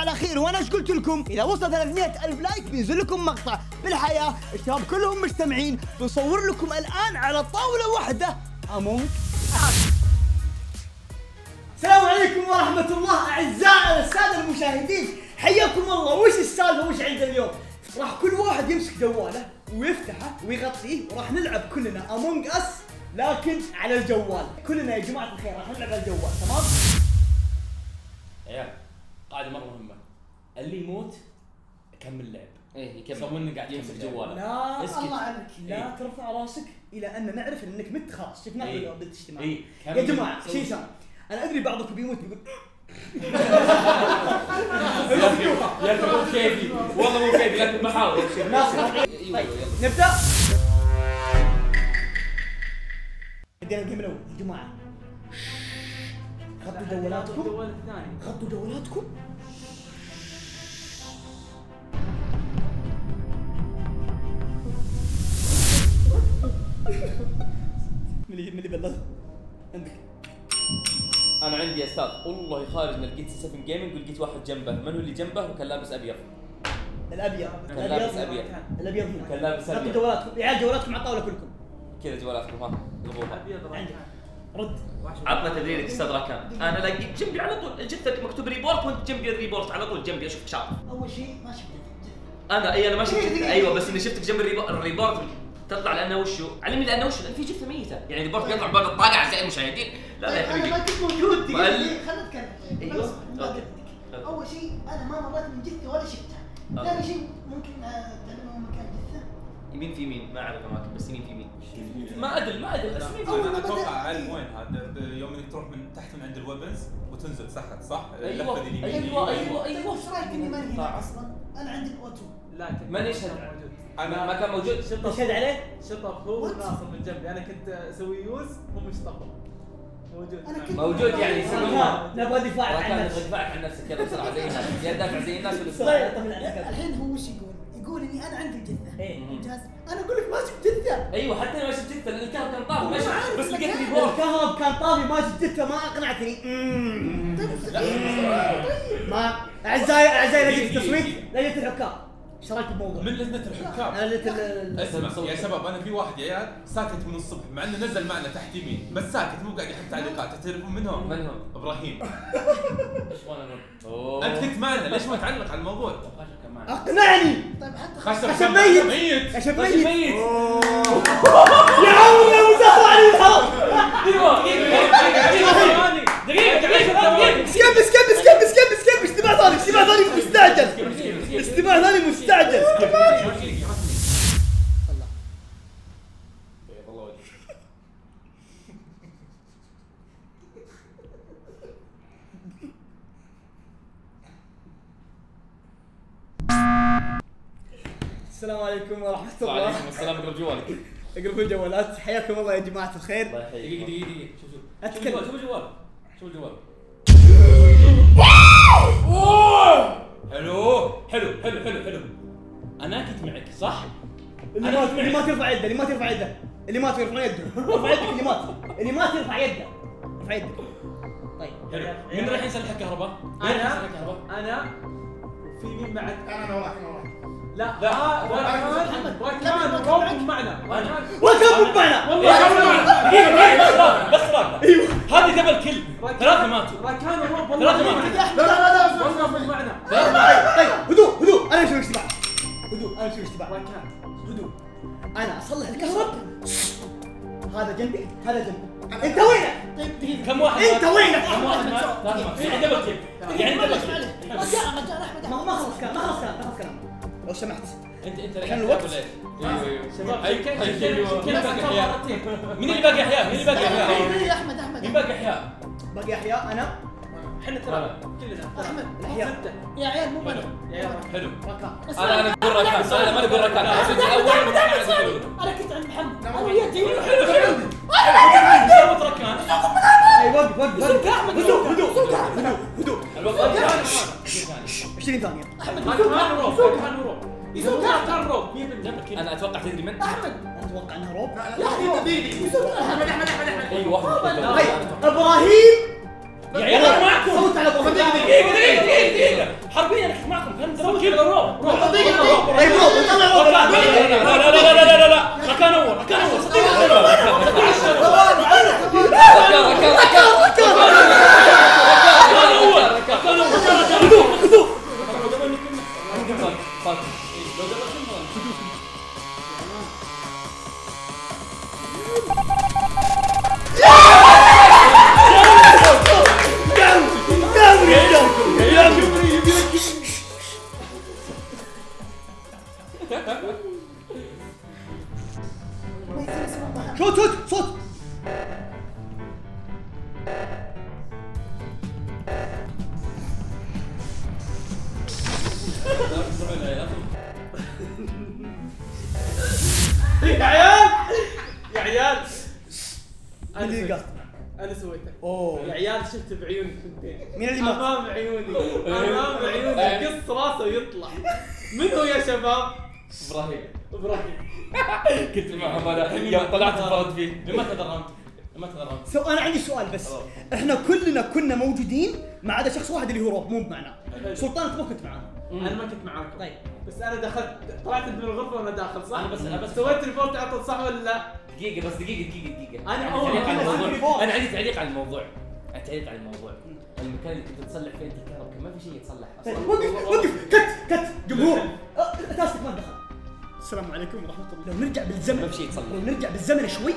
وصل 300 ألف لايك المقطع الأخير وأنا إيش قلت لكم؟ إذا وصل 300 ألف like بينزل لكم مقطع. بالحياة الشباب كلهم مجتمعين بنصور لكم الآن على طاولة واحدة. Among السلام عليكم ورحمة الله أعزائنا السادة المشاهدين. حياكم الله. وش السالفة؟ وش عندنا اليوم؟ راح كل واحد يمسك جواله ويفتحه ويغطيه وراح نلعب كلنا Among Us لكن على الجوال. كلنا يا جماعة الخير راح نلعب على الجوال. تمام؟ قاعدة مرة مهمة. اللي يموت كمل لعب. إيه يكمل. انه قاعد يمسك جواله لا اسكت. الله عنك لا إيه. ترفع راسك إلى أن نعرف إنك مت خلاص شفناك إيه. بالاجتماع إيه. يا. جماعة. شيء سهل أنا أدري بعضكم بيموت بيقول يا أخي مو كيفي. والله مو كيفي. لكن بحاول أيوه طيب نبدأ؟ بدينا الجيم الأول. يا جماعة خطوا جوالاتكم؟ خطوا جوالاتكم؟ من اللي من اللي بلغ عندك. أنا عندي يا أستاذ. والله خارج من لقيت 7 جيمنج ولقيت واحد جنبه. من هو اللي جنبه؟ وكان لابس أبيض. الأبيض. كان لابس أبيض. الأبيض كان لابس أبيض. جوالاتكم. يا عيال جوالاتكم على الطاوله كلكم. كذا جوالاتكم ها. الغوها ابيض عندك. رد. عطنا تبريرك أستاذ راكان. أنا لقيت جنبي على طول. الجثه مكتوب report وأنت جنبي ال report على طول. جنبي أشوف شعر أول شيء ما شفت أنا إي أنا ما شفت. أيوه بس إني شفتك جنب ال repo- ال report. تطلع لأنه وشو علمني لأنه وشو لأن في جثة ميتة. يعني ال report بيطلع بعد الطاقه اعزائي المشاهدين. لا لا يا أنا ما حبيبي كنت موجود. خلنا نتكلم. لك. أول شيء أنا ما مريت من جثة ولا شفتها. ثاني شيء ممكن آه، تعلمه مكان جثه يمين في يمين ما أعرف أماكن بس يمين في يمين ما أدري ما أدري بس يمين في أول يمين ما أنا أتوقع اعلم وين هذا يوم إنك تروح من تحت من عند الويبنز وتنزل تحت صح؟ اللفة دي اليمين أيوة، دي. أيوة. طيب إيش رأيك إني ماني هناك طبعاً. أصلا؟ أنا عندي الاوتو لا كنت من يشهد؟ موجود أنا ما كان موجود شطف تشهد عليه؟ شطف هو? وناصر من جنبي أنا كنت أسوي يوز هم يشطفوا موجود أنا كنت موجود يعني نبغى دفاع عن نفسك دفاعك عن نفسك يلا بسرعة زي الناس يا دافع زي الناس ولا الحين هو وش يقول؟ يقول إني أنا عندي الجثه إيه. ممتاز. أنا أقول لك ما شفت جثة. أيوه حتى أنا ما شفت جثة لأن الكهرب كان طافي ما شفت بس لقيت المكان. report. الكهرب كان طافي ما شفت جثة ما أقنعتني. مم. ما اعزائي أعزائي لجنه التصويت لجنه الحكام إيش رايك بالموضوع؟ من لجنه الحكام لجنه ال- اسمع يا شباب أنا في واحد يا عيال ساكت من الصبح مع انه نزل معنا تحت يمين بس ساكت مو قاعد يحط تعليقات تعرفون من هو؟ من هو؟ إبراهيم انت كنت معنا ليش ما تعلق على الموضوع؟ خشب كان معنا. اقنعني طيب حتى خشب ميت. ميت يا شباب خشب ميت يا عمري يا مسافر علي الحرب دقيقه دقيقه دقيقه دقيقه skip skip skip skip اجتماع ثاني مستعجل. اجتماع ثاني مستعجل. السلام عليكم ورحمة الله. وعليكم السلام أقرب جوالك اقربوا الجوالات حياكم الله يا جماعة الخير. الله يحييك. دقيقة دقيقة دقيقة. شوف شوف. أتكلم. شوف الجوال. شوف الجوال حلو حلو حلو حلو حلو أنا كنت معك صح؟ اللي ما اللي ما ترفع يده اللي ما ترفع يده اللي ما ترفع يده ارفع يدك اللي مات اللي ما ترفع يده ارفع يدك طيب حلو مين راح يصلح الكهرباء؟ الكهرباء؟ أنا وفي مين بعد؟ أنا وراك أنا وراك لا لا. راكان. راكان لا، روب معنا راكان وكم معنا والله دقيقه بس بس راقب هذه دبل كل ثلاثة ماتوا راكان وروب ثلاثة والله جنبي؟ هذا جنبي. انت وينك؟ طيب دقيقة. كم واحد؟ انت؟ وينك؟ كم واحد يعني يعني دبل معلش كل معلش رجاء رجاء احمد ما ما خلص كلام ما خلص كلام ما خلص كلام. لو سمحت. انت انت كان الوقت. أيوه أيوه مين احياء؟ اللي باقي احياء؟ مين اللي باقي احياء؟ يا أحمد أحمد مين باقي احياء؟ باقي احياء أنا؟ إحنا ثلاثة كلنا. أحمد. الأحياء. ستة يا عيال مو حلو. أنا حلو أنا أنا أقول ركان أنا ما أقول ركان أنا كنت عند محمد. أنا وياه ركان اي وقف وقف هدوء هدوء هدوء هدوء الوقت ثاني 20 ثانية وروب اذا مو راكان روب من جنبك أنا أتوقع تدري من احمد أتوقع انها روب يا أخي دقيقه اي واحد طيب إبراهيم يا عيال معكم صوت على إبراهيم حربيا أنا كنت معكم كان زمان كذا روب روب دقيقة طيب روب طلع روب يا عيال شفت بعيوني ثنتين مين اللي مات؟ امام عيوني. امام عيوني. قص راسه ويطلع من هو يا شباب؟ إبراهيم. إبراهيم. كنت معهم أنا يوم طلعت انفرد فيه. لما تدرمت لما تدرمت سو أنا عندي سؤال بس. إحنا كلنا كنا موجودين ما عدا شخص واحد اللي هو روب مو معنا سلطان انت ما كنت معنا؟ أنا ما كنت معاكم. طيب. بس أنا دخلت طلعت من الغرفة وأنا داخل صح؟ بس- أنا بس- سويت report اعطى صح ولا لا؟ دقيقة بس دقيقة دقيقة دقيقة. أنا عندي أول. أنا عندي تعليق على الموضوع. تعليق على الموضوع. المكان اللي كنت تصلح فيه أنت الكهرباء ما في شيء يتصلح طيب أصلا وقف وقف. كت كت جمهور. أه، تاسك ما دخل. السلام عليكم ورحمة الله. لو نرجع بالزمن ما في شيء يتصلح. لو نرجع بالزمن شوي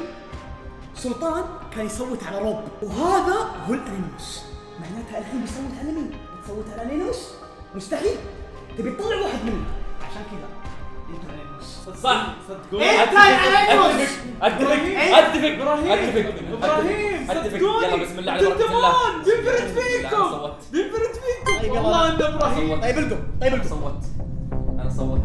سلطان كان يصوت على روب وهذا هو الانيموس معناتها الحين بيصوت على مين؟ بتصوت على الانيموس؟ مستحيل. تبي تطلع واحد منا عشان كذا. انت الانيموس صح. صدقوني إيه، تعال على الأنوس. أتفق. إيه؟ أتفق. إبراهيم. أتفق. إبراهيم صدقوني. يلا بسم الله على بركة الله أنا فيكم صوت بينفرد فيكم. طيب، والله. إنه إبراهيم. طيب القوا طيب أنا القوا صوت. أنا صوت.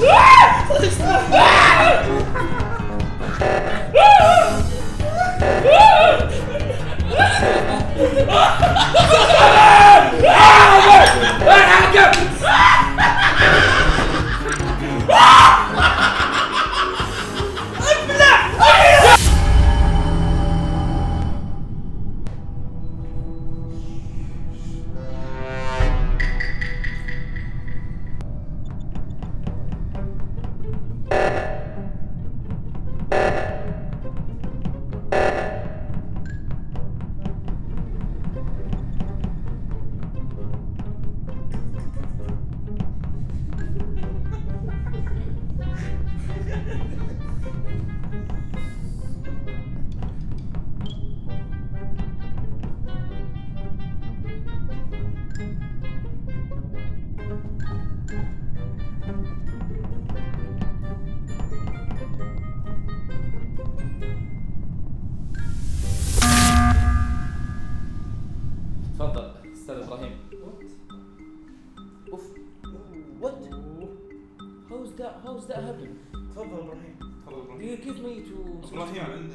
اسمع هاوز ذات هاوز ذات هابن تفضل إبراهيم. كيف ميت و إبراهيم عند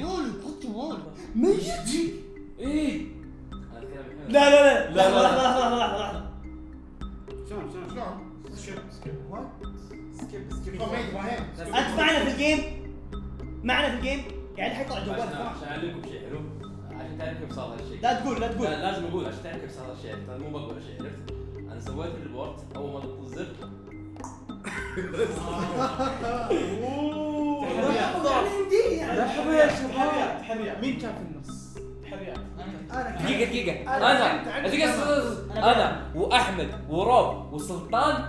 مول حط مول ميت إيه حلو. لا لا لا لا، لا. لحظة لحظة لحظة لحظة شلون شلون شلون؟ سكيب سكيب وات؟ سكيب سكيب إبراهيم؟ انت معنا في الجيم معنا في الجيم يعني حيطلع جوالك عشان أعلمكم شيء حلو؟ عشان تعرف كيف صار هذا الشيء لا تقول لا تقول. لا لازم أقول عشان تعرف كيف صار هذا الشيء ترى مو بقول شيء عرفت؟ أنا سويت ال report أول ما ضغطت الزر لحظه يا شباب مين كان في النص؟ دقيقة دقيقة دقيقة. أنا أنا وأحمد وروب وسلطان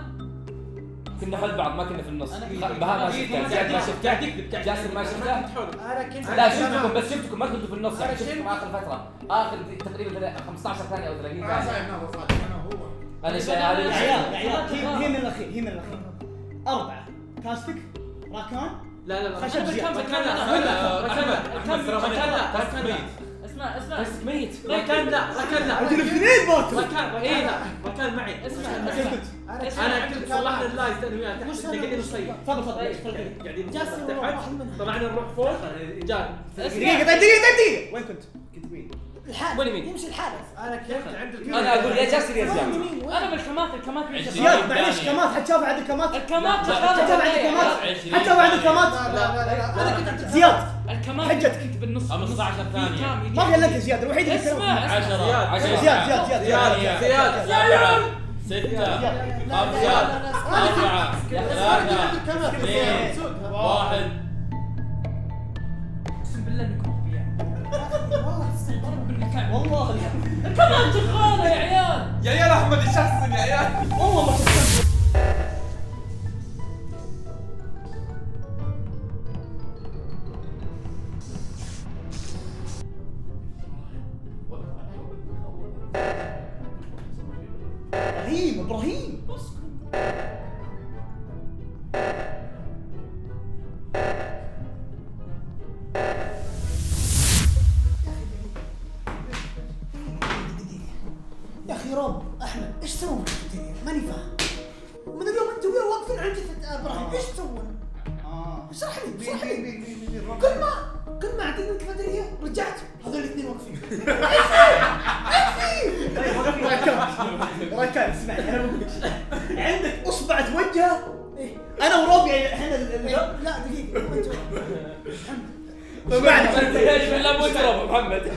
كنا حول بعض ما كنا في النص بهاء ما شفتها سعد ما شفتها جاسر ما شفتها أنا كنت لا شفتكم بس شفتكم ما كنتوا في النص شفتكم آخر فترة آخر تقريبا 15 ثانية أو 30 أنا ثانية صاير ناظر صادق أنا هو عيال هي هي من الأخير هي من الأخير أربعة. تاستك راكان؟ لا لا لا. خشب ركان زيادة. ركان لا ركان أحمد ترى ركان لا تاسك ركان لا ميت. اسمع اسمع. بس ميت. ركان لا ركان لا. أنتوا الاثنين ماتوا ركان ركان لا. ركان كان معي. اسمع أنا اسمع. كنت. صلحنا اللايت أنا وياه مش تحت قاعدين مش نصيد تفضل تفضل. قاعدين والله تحت واحد منهم. طلعنا نروح فوق. جاء. دقيقة طيب دقيقة طيب دقيقة. وين كنت؟ كنت وين؟ الحال وين يمين؟ يمشي الحال أنا كنت عند الكل أنا أقول يا جاسر يا زياد أنا بالكمات الكمات. زياد معليش كمات حتشاف عند الكمات الكمات حتشاف عند الكمات. حتشاف عند الكمات لا لا لا لا أنا كنت عند زياد. الكمات حجتك. كنت بالنص 15 ثانية. كام؟ ما في إلا زياد الوحيد اللي اسمع اسمع. 10 زياد. 10 زياد زياد زياد زياد. زياد سبعة ستة. زياد. خمسة أربعة. ثلاثة اثنين. واحد. والله. الكمان شغاله يا عيال. يا عيال أحمد يشخصن يا عيال. والله ما رب. أحمد إيش سووا في الكافيتيريا؟ ماني فاهم. من اليوم أنتم وين واقفين عند جثه إبراهيم إيش تسوون؟ آه. اشرح لي اشرح لي. كل ما كل ما عدينا الكافيتيريا رجعت هذول الاثنين واقفين. ركان ركان اسمعني أنا بقول لك. عندك اصبع توجهه إيه. أنا يعني إحنا ال- إيه، لا دقيقة وين أنتم؟ اسمعني لا مو ترى محمد.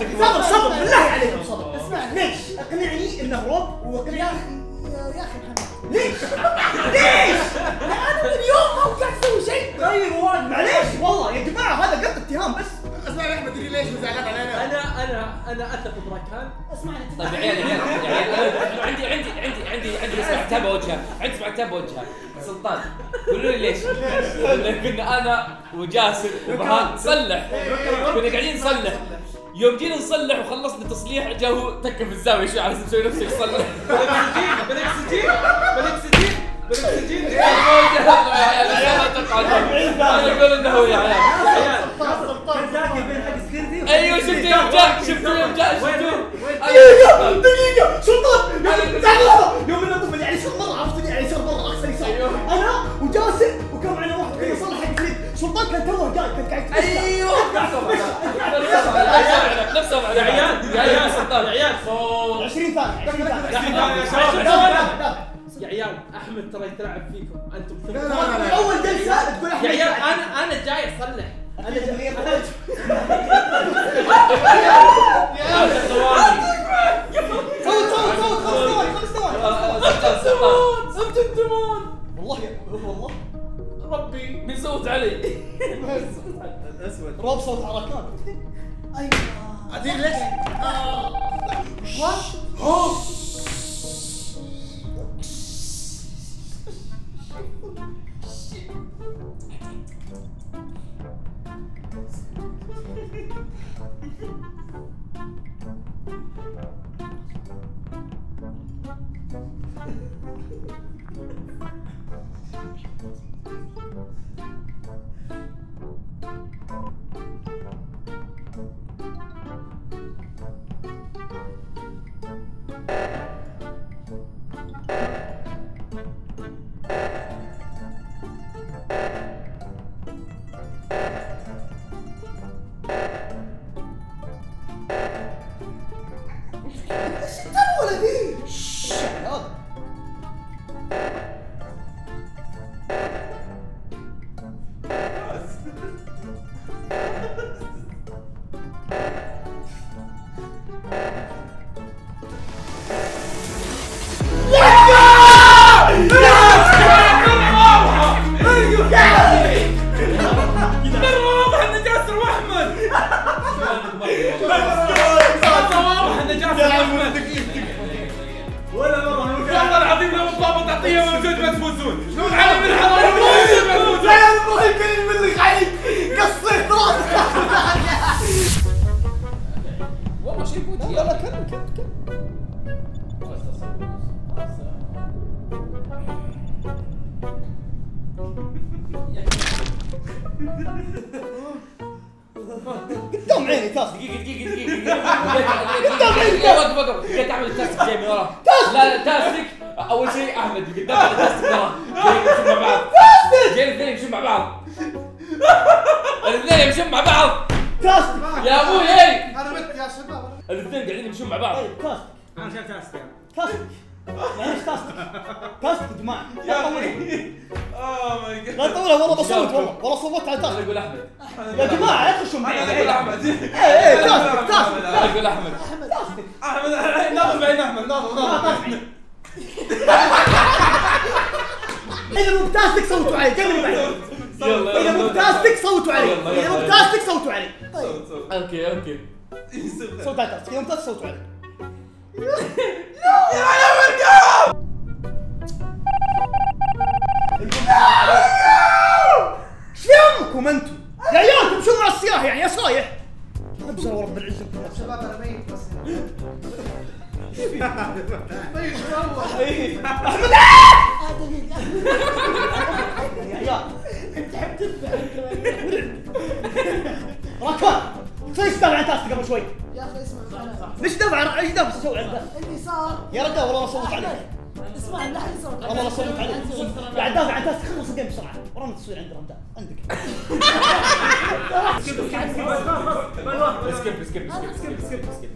صبر صبر بالله عليكم صبر. اسمعني. ليش؟ اقنعني إنه يا وأقنعني أخي يا أخي محمد. ليش؟ ليش؟ لا أنا من اليوم ما قاعد أسوي شيء. طيب واحد معليش والله يا جماعة هذا قط اتهام بس. اسمع يا أحمد تدري ليش زعلان علينا؟ أنا أنا أنا أثق براكان اسمعني طيب يا عيال يا عيال يا عيال عندي عندي عندي عندي عندي اسمع تابع وجهها عندي اسمع تابع وجهها سلطان قولوا لي ليش؟ كنا أنا وجاسر وبهاء نصلح كنا قاعدين نصلح. يوم جينا نصلح وخلصنا تصليح جا هو تك في الزاوية شوي على أساس يسوي نفسه يصلح بالاكسجين بالاكسجين بالاكسجين يا عيال أيوه شفتوا يوم جاء شفتوا يوم جاء دقيقة دقيقة سلطان يوم أنا طفل يعني مرة عرفت يعني يسار مرة يسار أنا وجاسر وكان معنا واحد كنا نصلح حق سلطان كان توه جاي كان قاعد يتمشى. أيوه نفسه يا عيال يا عيال يا عيال 20 ثانية 20 ثانية يا عيال احمد ترى يتلاعب فيكم أنتم لا لا لا اول تقول يا عيال أنا أنا جاي اصلح أنا جاي عشر ثواني صوت صوت صوت خمس ثواني خمس ثواني أنتم تمون والله والله ربي من صوت علي روب صوت حركات أيوه ادري ليش؟ ولا كمل قدام عيني تاس. دقيقة دقيقة دقيقة دقيقة. وقف وقف قاعد تعمل التاستك جاي من ورا. لا لا تاستك أول شيء أحمد قدام على تاستك ورا. يمشون مع بعض. جايين الاثنين يمشون مع بعض. الاثنين يمشون مع بعض. تاستك يا أبوي أنا مت يا شباب الاثنين قاعدين يمشون مع بعض. طيب تاستك أنا شايف تاستك تاستك معليش تاستك تاستك يا جماعة. لا تطولها اوه ماي لا جاد تطولها والله بصوت والله والله صوت على أنا تاستك أقول أحمد. يا جماعة لا تخشون أنا معي. أقول أحمد. إيه إيه تاستك تاستك أنا أقول أحمد. تاستك أحمد ناظر بعين أحمد ناظر ناظر إذا مو بتاستك صوتوا علي. بعد يلا إذا مو بتاستك صوتوا علي. إذا مو يلا. بتاستك صوتوا علي. صوت. أوكي أوكي. صوت على تاستك اذا مو بتاستك صوتوا علي شيمكم أنتم يا عيال تمشون مع السياح يعني يا صايح ابزر ورب العزه شباب أنا ميت بس ميت اول احمد يا عيال انت تحب تذبح ركان ليش دافع عن تاستك قبل شوي؟ يا أخي اسمع. ليش دافع إيش دافع أسوي عنده؟ اللي صار. يا رجال والله ما صوت عليك. اسمع لا حد يصوت والله صوت عليك. قاعد دافع عن تاستك خلص ال game بسرعة. ورانا تصوير عند رمضان عندك. skip skip skip skip skip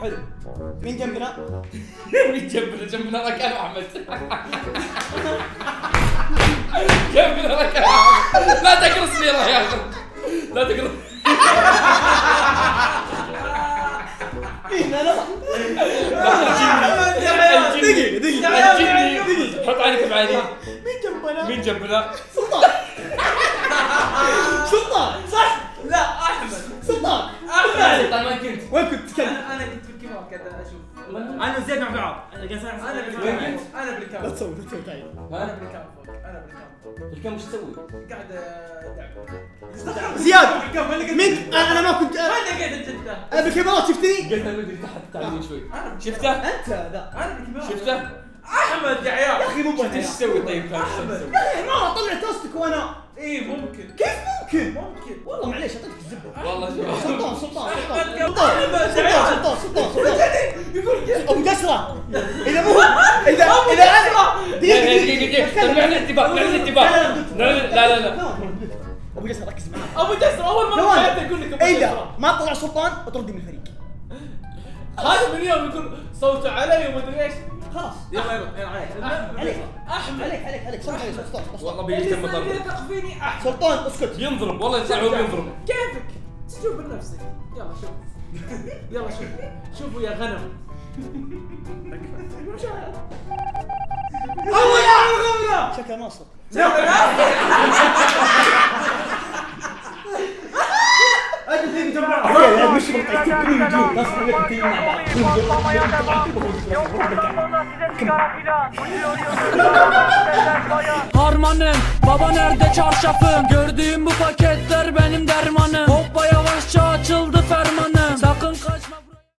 حلو. مين جنبنا؟ مين جنبنا؟ جنبنا ركان أحمد. جنبنا ركان لا تقرصني يلا يا أخي لا تقرص مين أنا؟ دقيقة دقيقة دقيقة حط عينك بعيني مين جنبنا؟ مين جنبنا؟ الكم وش تسوي؟ قاعد ادعم زياد بالكام وين قاعد مين أنا أنا ما كنت وين قاعد أنت انت أنا بالكاميرات شفتني؟ قلت أنا ودي تحت شوي. أنا شفته؟ أنت؟ ذا أنا بالكاميرا شفته؟ أحمد يا عيال. يا أخي مو شفت إيش تسوي طيب؟ كان تسوي؟ ما أطلع تاستك وأنا اي ممكن. كيف ممكن؟ ممكن. والله معليش اعطيك الزبدة. والله سلطان سلطان سلطان. سلطان سلطان سلطان سلطان يقول ابو قسرة. إذا مو اذا إذا أنا دقيقة دقيقة دقيقة. طيب نعلن اتفاق نعلن اتفاق نعلن- لا لا لا أبو قسرة ركز معي. أبو جسر أول مرة في حياتي يقول لك أبو اذا جسر ما طلع سلطان اطردني من الفريق. هذا من يوم يقول صوته علي وما أدري إيش. خلاص. يلا يلا عليك عليك. أحمد عليك عليك عليك سلطان عليك. سلطان والله سلطان بيجتم اللي ضرب يثق فيني أحمد. سلطان اسكت. ينضرب والله يطلع هو بينضرب كيفك؟ تشوف بنفسك. يلا شوف. يلا شوف. شوفوا يا غنم. اول مره شكل ناصر Harmanım baba nerede çarşafım? Gördüğüm bu paketler benim dermanım. Hoppa yavaşça açıldı fermanım. Sen